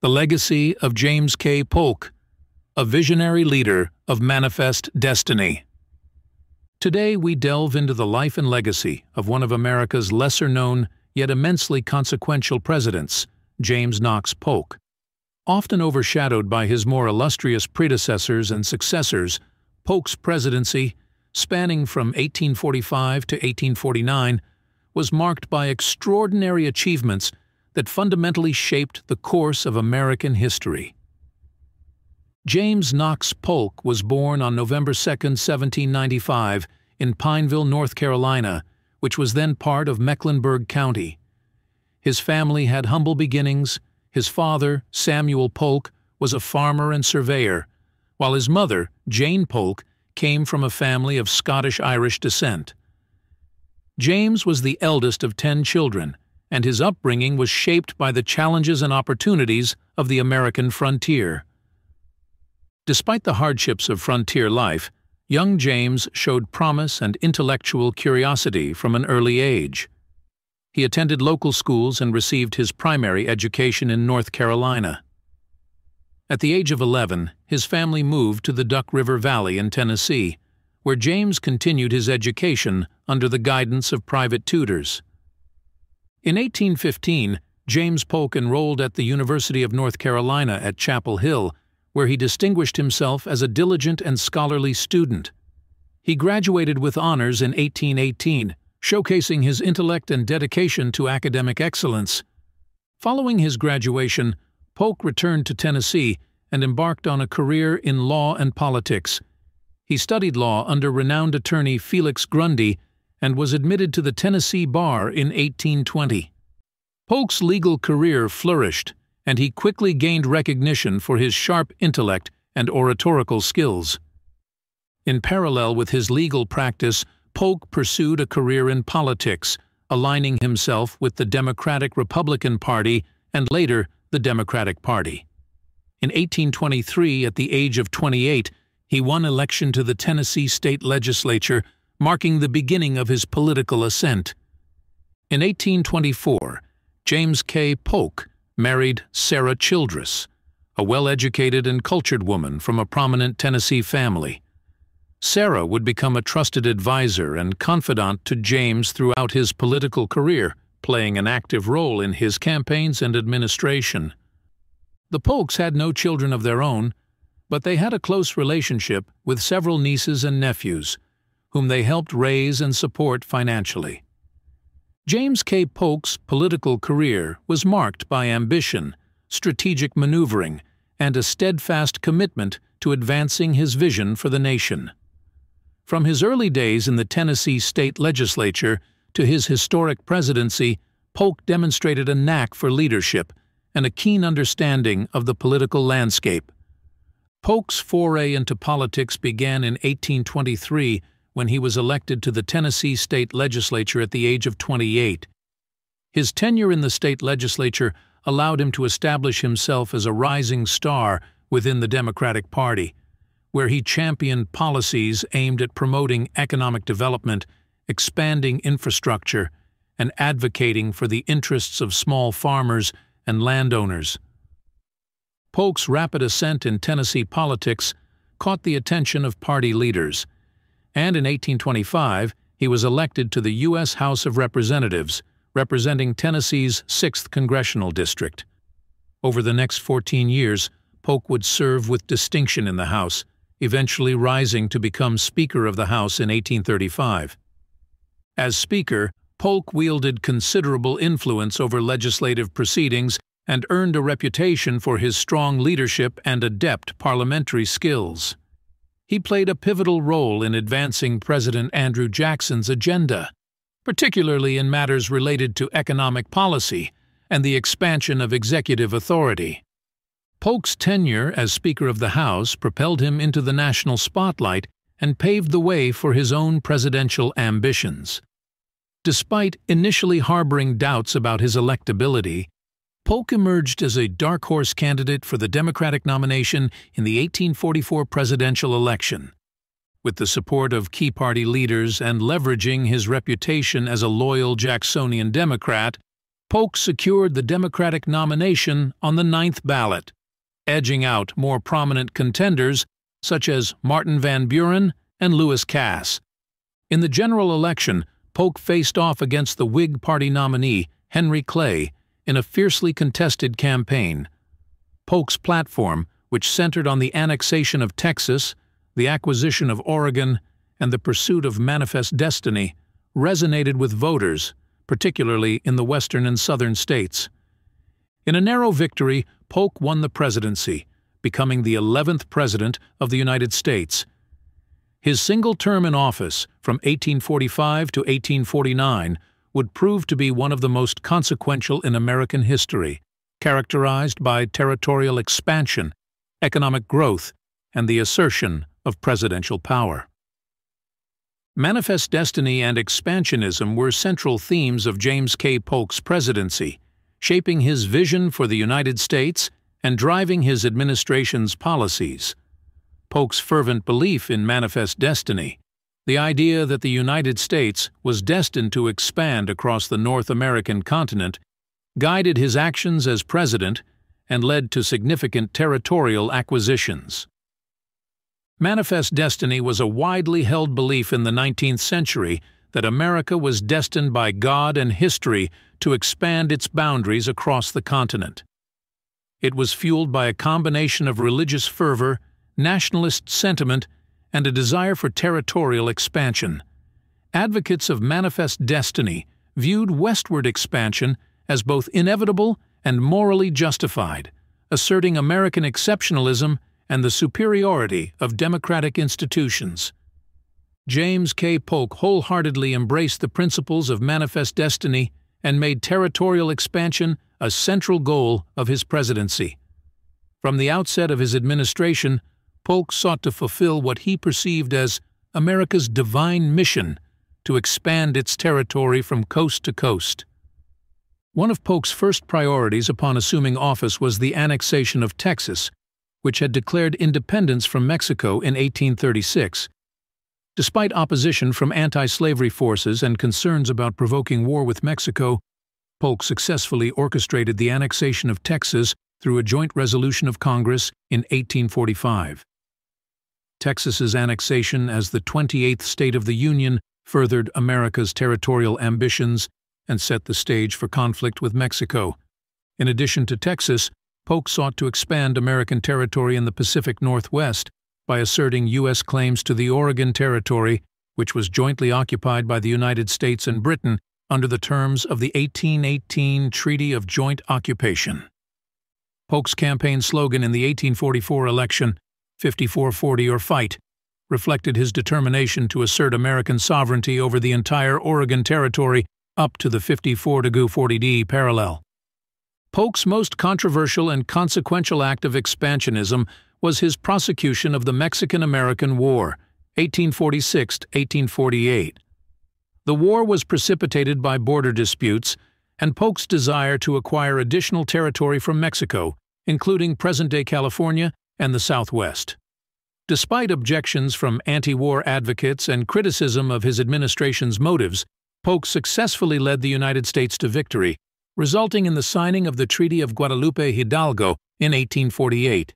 The Legacy of James K. Polk, a visionary leader of Manifest Destiny. Today we delve into the life and legacy of one of America's lesser-known yet immensely consequential presidents, James Knox Polk. Often overshadowed by his more illustrious predecessors and successors, Polk's presidency, spanning from 1845 to 1849, was marked by extraordinary achievements that fundamentally shaped the course of American history. James Knox Polk was born on November 2, 1795, in Pineville, North Carolina, which was then part of Mecklenburg County. His family had humble beginnings. His father, Samuel Polk, was a farmer and surveyor, while his mother, Jane Polk, came from a family of Scottish-Irish descent. James was the eldest of ten children, and his upbringing was shaped by the challenges and opportunities of the American frontier. Despite the hardships of frontier life, young James showed promise and intellectual curiosity from an early age. He attended local schools and received his primary education in North Carolina. At the age of 11, his family moved to the Duck River Valley in Tennessee, where James continued his education under the guidance of private tutors. In 1815, James Polk enrolled at the University of North Carolina at Chapel Hill, where he distinguished himself as a diligent and scholarly student. He graduated with honors in 1818, showcasing his intellect and dedication to academic excellence. Following his graduation, Polk returned to Tennessee and embarked on a career in law and politics. He studied law under renowned attorney Felix Grundy and was admitted to the Tennessee bar in 1820. Polk's legal career flourished, and he quickly gained recognition for his sharp intellect and oratorical skills. In parallel with his legal practice, Polk pursued a career in politics, aligning himself with the Democratic-Republican Party and later the Democratic Party. In 1823, at the age of 28, he won election to the Tennessee state legislature marking the beginning of his political ascent. In 1824, James K. Polk married Sarah Childress, a well-educated and cultured woman from a prominent Tennessee family. Sarah would become a trusted advisor and confidant to James throughout his political career, playing an active role in his campaigns and administration. The Polks had no children of their own, but they had a close relationship with several nieces and nephews, whom they helped raise and support financially. James K. Polk's political career was marked by ambition, strategic maneuvering, and a steadfast commitment to advancing his vision for the nation. From his early days in the Tennessee state legislature to his historic presidency, Polk demonstrated a knack for leadership and a keen understanding of the political landscape. Polk's foray into politics began in 1823 when he was elected to the Tennessee state legislature at the age of 28. His tenure in the state legislature allowed him to establish himself as a rising star within the Democratic Party, where he championed policies aimed at promoting economic development, expanding infrastructure, and advocating for the interests of small farmers and landowners. Polk's rapid ascent in Tennessee politics caught the attention of party leaders, and in 1825 he was elected to the U.S. House of Representatives, representing Tennessee's 6th Congressional District. Over the next 14 years, Polk would serve with distinction in the House, eventually rising to become Speaker of the House in 1835. As Speaker, Polk wielded considerable influence over legislative proceedings and earned a reputation for his strong leadership and adept parliamentary skills he played a pivotal role in advancing President Andrew Jackson's agenda, particularly in matters related to economic policy and the expansion of executive authority. Polk's tenure as Speaker of the House propelled him into the national spotlight and paved the way for his own presidential ambitions. Despite initially harboring doubts about his electability, Polk emerged as a dark horse candidate for the Democratic nomination in the 1844 presidential election. With the support of key party leaders and leveraging his reputation as a loyal Jacksonian Democrat, Polk secured the Democratic nomination on the ninth ballot, edging out more prominent contenders such as Martin Van Buren and Lewis Cass. In the general election, Polk faced off against the Whig Party nominee, Henry Clay, in a fiercely contested campaign. Polk's platform, which centered on the annexation of Texas, the acquisition of Oregon, and the pursuit of manifest destiny, resonated with voters, particularly in the western and southern states. In a narrow victory, Polk won the presidency, becoming the 11th President of the United States. His single term in office, from 1845 to 1849, would prove to be one of the most consequential in American history, characterized by territorial expansion, economic growth, and the assertion of presidential power. Manifest destiny and expansionism were central themes of James K. Polk's presidency, shaping his vision for the United States and driving his administration's policies. Polk's fervent belief in manifest destiny, the idea that the United States was destined to expand across the North American continent, guided his actions as president and led to significant territorial acquisitions. Manifest destiny was a widely held belief in the 19th century that America was destined by God and history to expand its boundaries across the continent. It was fueled by a combination of religious fervor, nationalist sentiment, and a desire for territorial expansion. Advocates of manifest destiny viewed westward expansion as both inevitable and morally justified, asserting American exceptionalism and the superiority of democratic institutions. James K. Polk wholeheartedly embraced the principles of manifest destiny and made territorial expansion a central goal of his presidency. From the outset of his administration, Polk sought to fulfill what he perceived as America's divine mission to expand its territory from coast to coast. One of Polk's first priorities upon assuming office was the annexation of Texas, which had declared independence from Mexico in 1836. Despite opposition from anti-slavery forces and concerns about provoking war with Mexico, Polk successfully orchestrated the annexation of Texas through a joint resolution of Congress in 1845. Texas's annexation as the 28th state of the Union furthered America's territorial ambitions and set the stage for conflict with Mexico. In addition to Texas, Polk sought to expand American territory in the Pacific Northwest by asserting U.S. claims to the Oregon Territory, which was jointly occupied by the United States and Britain under the terms of the 1818 Treaty of Joint Occupation. Polk's campaign slogan in the 1844 election, 5440 or Fight, reflected his determination to assert American sovereignty over the entire Oregon Territory up to the 54-40D parallel. Polk's most controversial and consequential act of expansionism was his prosecution of the Mexican-American War, 1846-1848. The war was precipitated by border disputes and Polk's desire to acquire additional territory from Mexico, including present-day California and the Southwest. Despite objections from anti-war advocates and criticism of his administration's motives, Polk successfully led the United States to victory resulting in the signing of the Treaty of Guadalupe Hidalgo in 1848.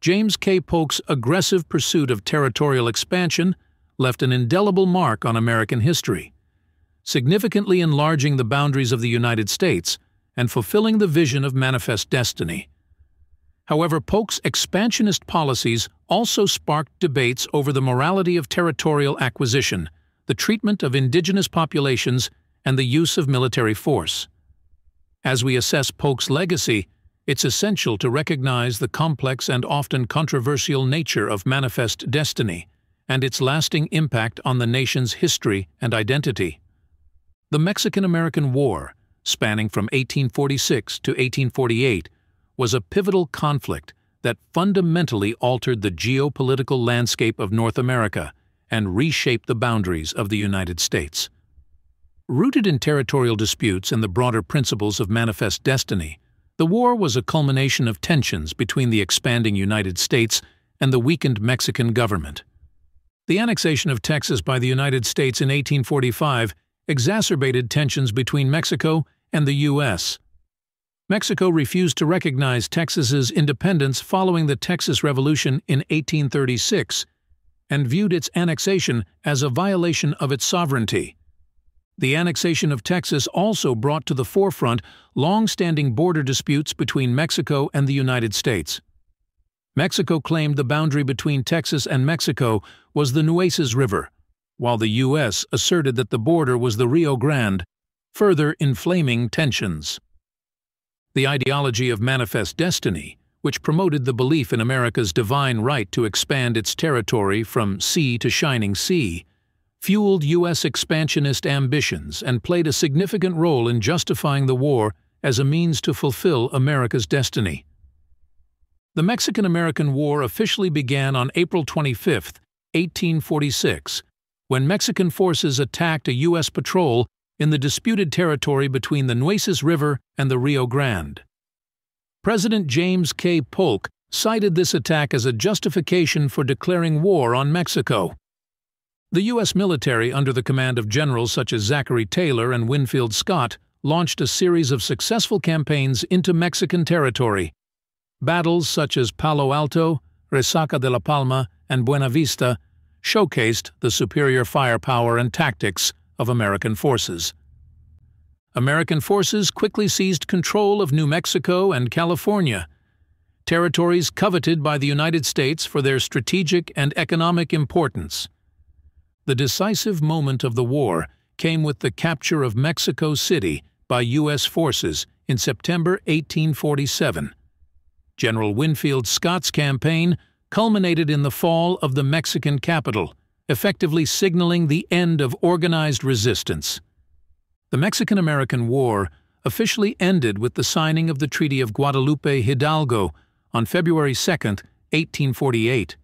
James K. Polk's aggressive pursuit of territorial expansion left an indelible mark on American history, significantly enlarging the boundaries of the United States and fulfilling the vision of manifest destiny. However, Polk's expansionist policies also sparked debates over the morality of territorial acquisition, the treatment of indigenous populations, and the use of military force. As we assess Polk's legacy, it's essential to recognize the complex and often controversial nature of manifest destiny and its lasting impact on the nation's history and identity. The Mexican-American War, spanning from 1846 to 1848, was a pivotal conflict that fundamentally altered the geopolitical landscape of North America and reshaped the boundaries of the United States. Rooted in territorial disputes and the broader principles of manifest destiny, the war was a culmination of tensions between the expanding United States and the weakened Mexican government. The annexation of Texas by the United States in 1845 exacerbated tensions between Mexico and the U.S. Mexico refused to recognize Texas's independence following the Texas Revolution in 1836 and viewed its annexation as a violation of its sovereignty. The annexation of Texas also brought to the forefront long-standing border disputes between Mexico and the United States. Mexico claimed the boundary between Texas and Mexico was the Nueces River, while the U.S. asserted that the border was the Rio Grande, further inflaming tensions. The ideology of manifest destiny, which promoted the belief in America's divine right to expand its territory from sea to shining sea, fueled U.S. expansionist ambitions and played a significant role in justifying the war as a means to fulfill America's destiny. The Mexican-American War officially began on April 25, 1846, when Mexican forces attacked a U.S. patrol in the disputed territory between the Nueces River and the Rio Grande. President James K. Polk cited this attack as a justification for declaring war on Mexico. The U.S. military, under the command of generals such as Zachary Taylor and Winfield Scott, launched a series of successful campaigns into Mexican territory. Battles such as Palo Alto, Resaca de la Palma, and Buena Vista showcased the superior firepower and tactics of American forces. American forces quickly seized control of New Mexico and California, territories coveted by the United States for their strategic and economic importance. The decisive moment of the war came with the capture of Mexico City by U.S. forces in September 1847. General Winfield Scott's campaign culminated in the fall of the Mexican capital, effectively signaling the end of organized resistance. The Mexican-American War officially ended with the signing of the Treaty of Guadalupe Hidalgo on February 2, 1848.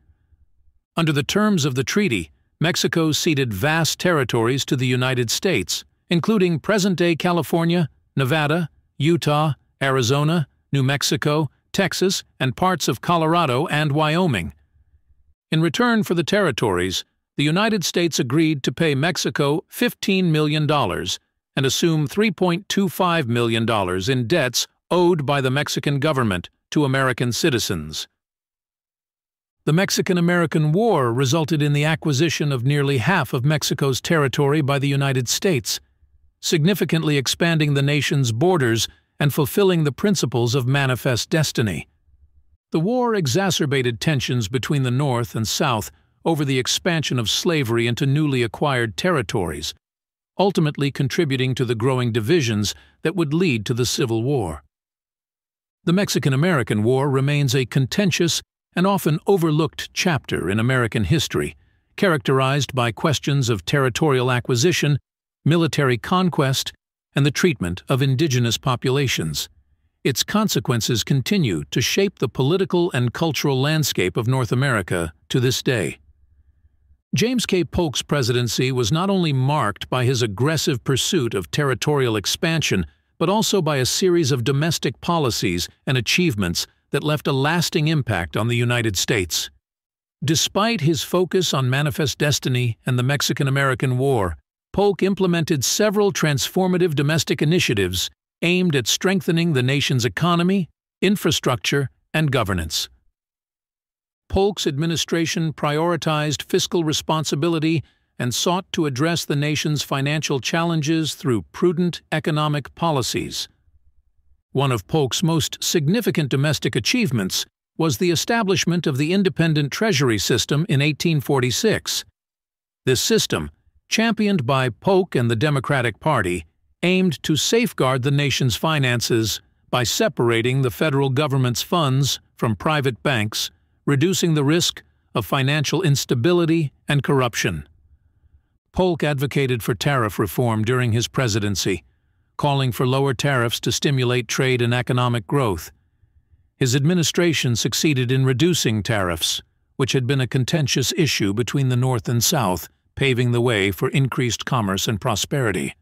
Under the terms of the treaty, Mexico ceded vast territories to the United States, including present-day California, Nevada, Utah, Arizona, New Mexico, Texas, and parts of Colorado and Wyoming. In return for the territories, the United States agreed to pay Mexico $15 million and assume $3.25 million in debts owed by the Mexican government to American citizens. The Mexican-American War resulted in the acquisition of nearly half of Mexico's territory by the United States, significantly expanding the nation's borders and fulfilling the principles of manifest destiny. The war exacerbated tensions between the North and South over the expansion of slavery into newly acquired territories, ultimately contributing to the growing divisions that would lead to the Civil War. The Mexican-American War remains a contentious and often overlooked chapter in American history, characterized by questions of territorial acquisition, military conquest, and the treatment of indigenous populations. Its consequences continue to shape the political and cultural landscape of North America to this day. James K. Polk's presidency was not only marked by his aggressive pursuit of territorial expansion, but also by a series of domestic policies and achievements that left a lasting impact on the United States. Despite his focus on Manifest Destiny and the Mexican-American War, Polk implemented several transformative domestic initiatives aimed at strengthening the nation's economy, infrastructure, and governance. Polk's administration prioritized fiscal responsibility and sought to address the nation's financial challenges through prudent economic policies. One of Polk's most significant domestic achievements was the establishment of the independent treasury system in 1846. This system, championed by Polk and the Democratic Party, aimed to safeguard the nation's finances by separating the federal government's funds from private banks, reducing the risk of financial instability and corruption. Polk advocated for tariff reform during his presidency, calling for lower tariffs to stimulate trade and economic growth. His administration succeeded in reducing tariffs, which had been a contentious issue between the North and South, paving the way for increased commerce and prosperity.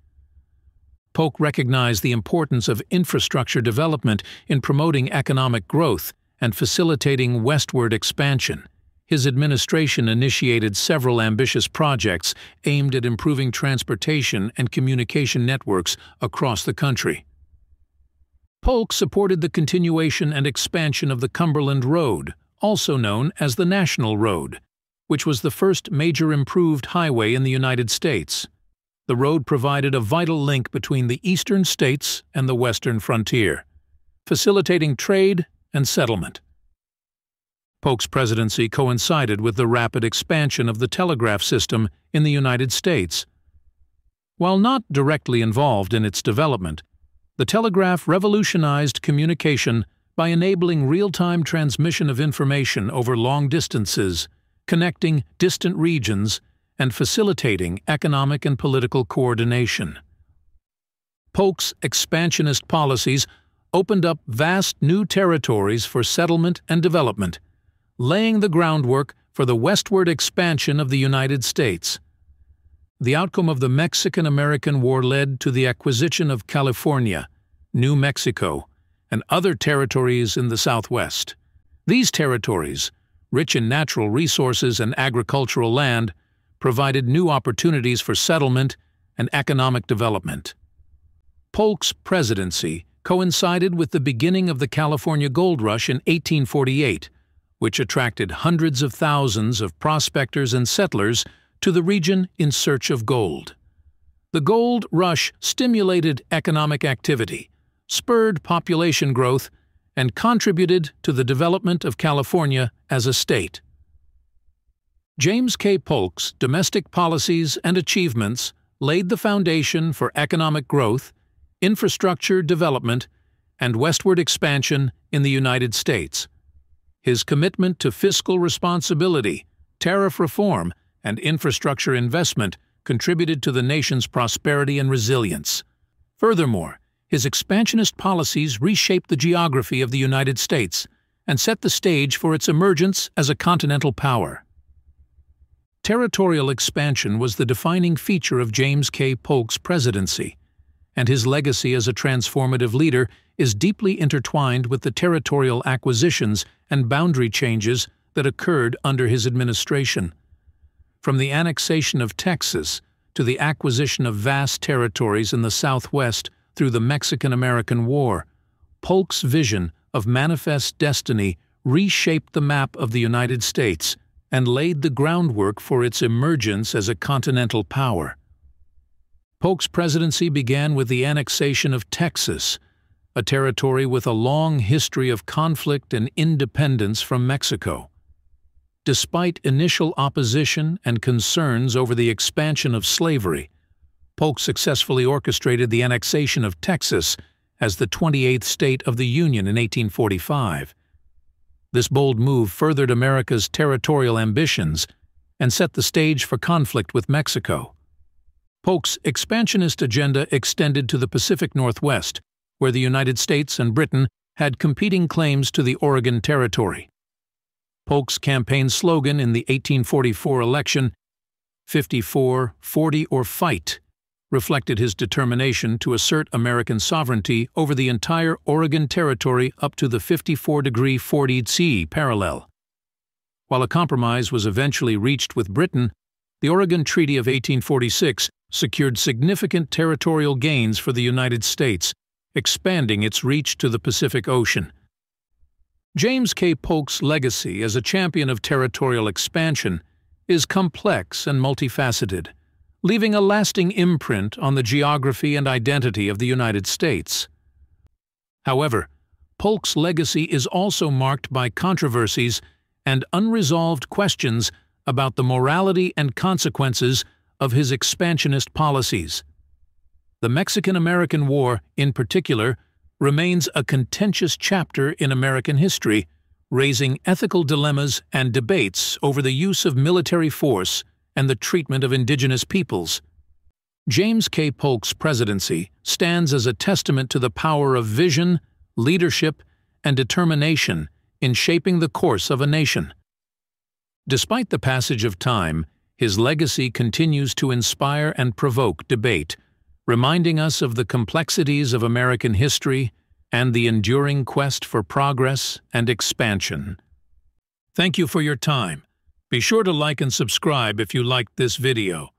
Polk recognized the importance of infrastructure development in promoting economic growth and facilitating westward expansion his administration initiated several ambitious projects aimed at improving transportation and communication networks across the country. Polk supported the continuation and expansion of the Cumberland Road, also known as the National Road, which was the first major improved highway in the United States. The road provided a vital link between the eastern states and the western frontier, facilitating trade and settlement. Polk's presidency coincided with the rapid expansion of the telegraph system in the United States. While not directly involved in its development, the telegraph revolutionized communication by enabling real-time transmission of information over long distances, connecting distant regions, and facilitating economic and political coordination. Polk's expansionist policies opened up vast new territories for settlement and development, laying the groundwork for the westward expansion of the United States. The outcome of the Mexican-American War led to the acquisition of California, New Mexico, and other territories in the Southwest. These territories, rich in natural resources and agricultural land, provided new opportunities for settlement and economic development. Polk's presidency coincided with the beginning of the California Gold Rush in 1848, which attracted hundreds of thousands of prospectors and settlers to the region in search of gold. The gold rush stimulated economic activity, spurred population growth, and contributed to the development of California as a state. James K. Polk's domestic policies and achievements laid the foundation for economic growth, infrastructure development, and westward expansion in the United States. His commitment to fiscal responsibility, tariff reform, and infrastructure investment contributed to the nation's prosperity and resilience. Furthermore, his expansionist policies reshaped the geography of the United States and set the stage for its emergence as a continental power. Territorial expansion was the defining feature of James K. Polk's presidency, and his legacy as a transformative leader is deeply intertwined with the territorial acquisitions and boundary changes that occurred under his administration. From the annexation of Texas to the acquisition of vast territories in the Southwest through the Mexican-American War, Polk's vision of manifest destiny reshaped the map of the United States and laid the groundwork for its emergence as a continental power. Polk's presidency began with the annexation of Texas, a territory with a long history of conflict and independence from Mexico. Despite initial opposition and concerns over the expansion of slavery, Polk successfully orchestrated the annexation of Texas as the 28th state of the Union in 1845. This bold move furthered America's territorial ambitions and set the stage for conflict with Mexico. Polk's expansionist agenda extended to the Pacific Northwest, where the United States and Britain had competing claims to the Oregon Territory. Polk's campaign slogan in the 1844 election, 54, 40 or fight, reflected his determination to assert American sovereignty over the entire Oregon Territory up to the 54 degree 40 C parallel. While a compromise was eventually reached with Britain, the Oregon Treaty of 1846 secured significant territorial gains for the United States, expanding its reach to the Pacific Ocean. James K. Polk's legacy as a champion of territorial expansion is complex and multifaceted, leaving a lasting imprint on the geography and identity of the United States. However, Polk's legacy is also marked by controversies and unresolved questions about the morality and consequences of his expansionist policies. The Mexican-American War, in particular, remains a contentious chapter in American history, raising ethical dilemmas and debates over the use of military force and the treatment of indigenous peoples. James K. Polk's presidency stands as a testament to the power of vision, leadership, and determination in shaping the course of a nation. Despite the passage of time, his legacy continues to inspire and provoke debate, reminding us of the complexities of American history and the enduring quest for progress and expansion. Thank you for your time. Be sure to like and subscribe if you liked this video.